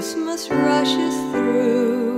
Christmas rushes through.